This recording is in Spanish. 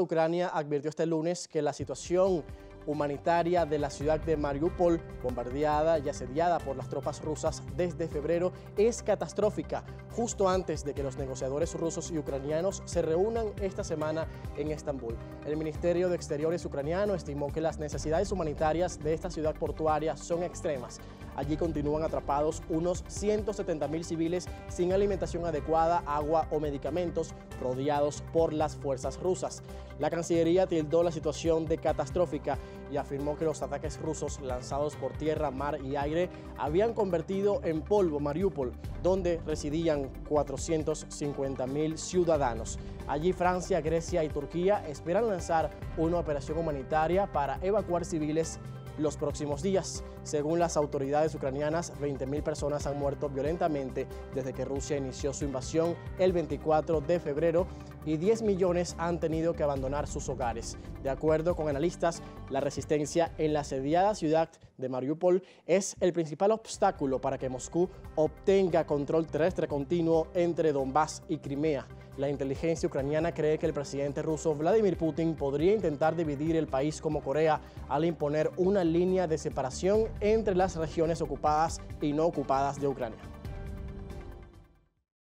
Ucrania advirtió este lunes que la situación humanitaria de la ciudad de Mariupol, bombardeada y asediada por las tropas rusas desde febrero, es catastrófica, justo antes de que los negociadores rusos y ucranianos se reúnan esta semana en Estambul. El Ministerio de Exteriores ucraniano estimó que las necesidades humanitarias de esta ciudad portuaria son extremas. Allí continúan atrapados unos 170 mil civiles sin alimentación adecuada, agua o medicamentos, rodeados por las fuerzas rusas. La Cancillería tildó la situación de catastrófica y afirmó que los ataques rusos lanzados por tierra, mar y aire habían convertido en polvo Mariupol, donde residían 450 mil ciudadanos. Allí Francia, Grecia y Turquía esperan lanzar una operación humanitaria para evacuar civiles los próximos días. Según las autoridades ucranianas, 20.000 personas han muerto violentamente desde que Rusia inició su invasión el 24 de febrero y 10 millones han tenido que abandonar sus hogares. De acuerdo con analistas, la resistencia en la asediada ciudad de Mariupol es el principal obstáculo para que Moscú obtenga control terrestre continuo entre Donbass y Crimea. La inteligencia ucraniana cree que el presidente ruso Vladimir Putin podría intentar dividir el país como Corea al imponer una línea de separación entre las regiones ocupadas y no ocupadas de Ucrania.